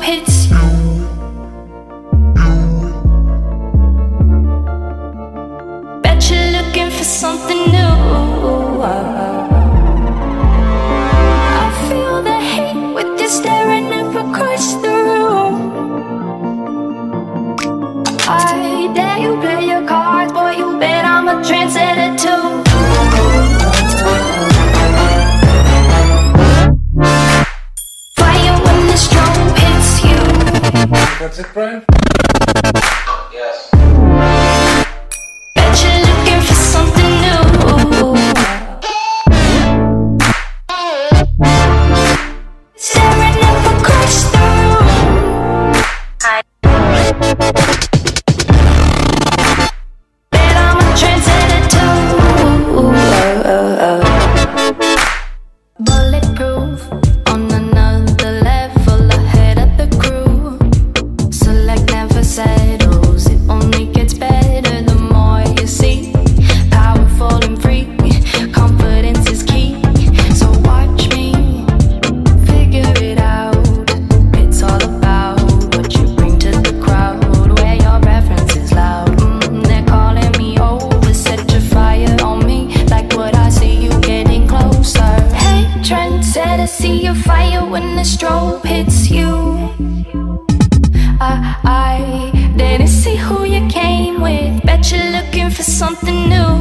hits you. Bet you're looking for something new. That's it, Brian? Yes. sad to see your fire when the strobe hits you. I, I didn't see who you came with. Bet you're looking for something new.